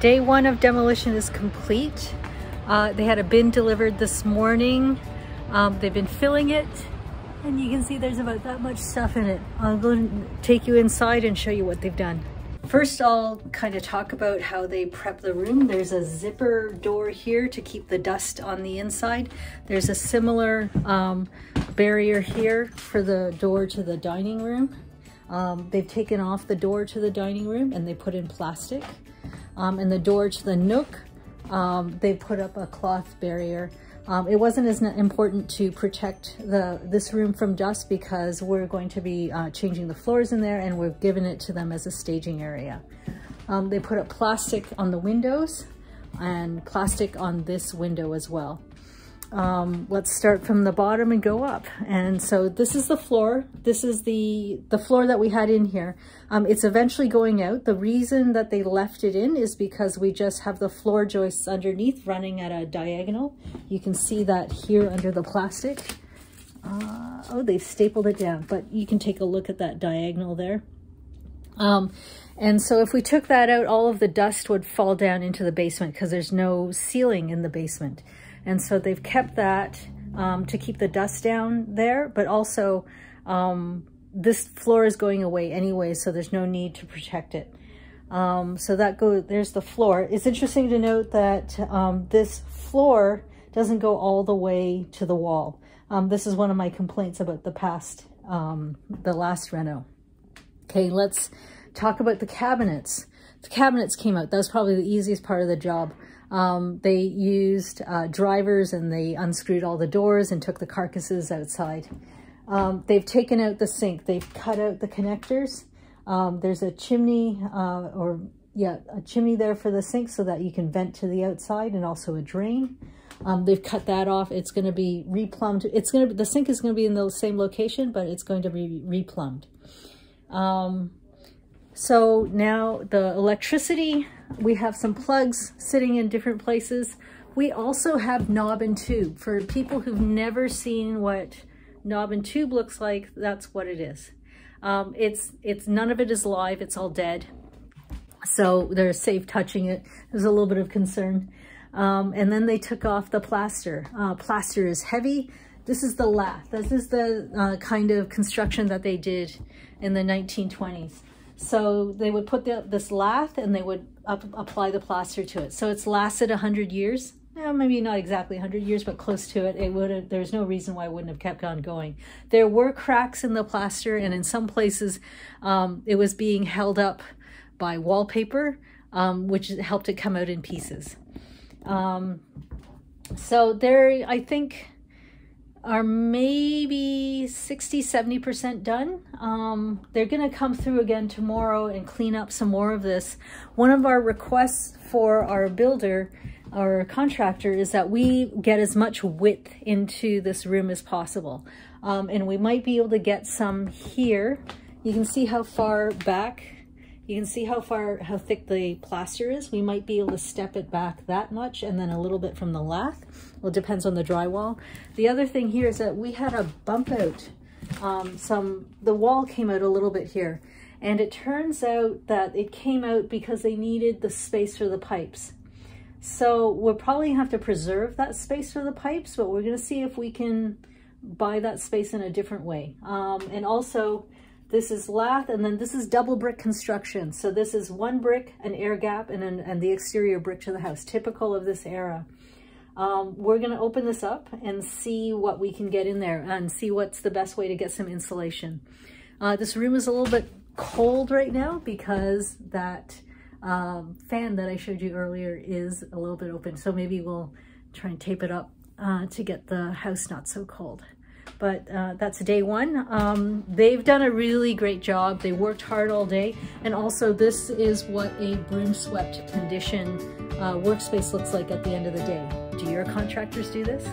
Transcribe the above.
Day one of demolition is complete. Uh, they had a bin delivered this morning. Um, they've been filling it and you can see there's about that much stuff in it. I'll go and take you inside and show you what they've done. First, I'll kind of talk about how they prep the room. There's a zipper door here to keep the dust on the inside. There's a similar um, barrier here for the door to the dining room. Um, they've taken off the door to the dining room and they put in plastic. Um, and the door to the nook, um, they put up a cloth barrier um, it wasn't as important to protect the this room from dust because we're going to be uh, changing the floors in there and we've given it to them as a staging area. Um, they put up plastic on the windows and plastic on this window as well um, let's start from the bottom and go up. And so this is the floor. This is the, the floor that we had in here. Um, it's eventually going out. The reason that they left it in is because we just have the floor joists underneath running at a diagonal. You can see that here under the plastic. Uh, oh, they've stapled it down, but you can take a look at that diagonal there. Um, and so if we took that out, all of the dust would fall down into the basement because there's no ceiling in the basement. And so they've kept that um, to keep the dust down there, but also um, this floor is going away anyway, so there's no need to protect it. Um, so that go there's the floor. It's interesting to note that um, this floor doesn't go all the way to the wall. Um, this is one of my complaints about the past, um, the last reno. Okay, let's talk about the cabinets. The cabinets came out. That was probably the easiest part of the job. Um, they used uh, drivers and they unscrewed all the doors and took the carcasses outside. Um, they've taken out the sink. They've cut out the connectors. Um, there's a chimney uh, or yeah, a chimney there for the sink so that you can vent to the outside and also a drain. Um, they've cut that off. It's going to be replumbed. It's going to be, the sink is going to be in the same location, but it's going to be replumbed. Um, so now the electricity, we have some plugs sitting in different places. We also have knob and tube. For people who've never seen what knob and tube looks like, that's what it is. Um, it's, it's none of it is live, it's all dead. So they're safe touching it. There's a little bit of concern. Um, and then they took off the plaster. Uh, plaster is heavy. This is the lath. This is the uh, kind of construction that they did in the 1920s. So they would put the, this lath and they would up, apply the plaster to it. So it's lasted 100 years. Maybe not exactly 100 years, but close to it. It would there's no reason why it wouldn't have kept on going. There were cracks in the plaster, and in some places, um, it was being held up by wallpaper, um, which helped it come out in pieces. Um, so there, I think are maybe 60, 70% done. Um, they're gonna come through again tomorrow and clean up some more of this. One of our requests for our builder, our contractor, is that we get as much width into this room as possible. Um, and we might be able to get some here. You can see how far back you can see how far, how thick the plaster is. We might be able to step it back that much and then a little bit from the lath. Well, it depends on the drywall. The other thing here is that we had a bump out. Um, some, the wall came out a little bit here. And it turns out that it came out because they needed the space for the pipes. So we'll probably have to preserve that space for the pipes, but we're gonna see if we can buy that space in a different way. Um, and also, this is lath, and then this is double brick construction. So this is one brick, an air gap, and, an, and the exterior brick to the house, typical of this era. Um, we're going to open this up and see what we can get in there and see what's the best way to get some insulation. Uh, this room is a little bit cold right now because that um, fan that I showed you earlier is a little bit open. So maybe we'll try and tape it up uh, to get the house not so cold but uh, that's day one. Um, they've done a really great job. They worked hard all day. And also this is what a broom swept condition uh, workspace looks like at the end of the day. Do your contractors do this?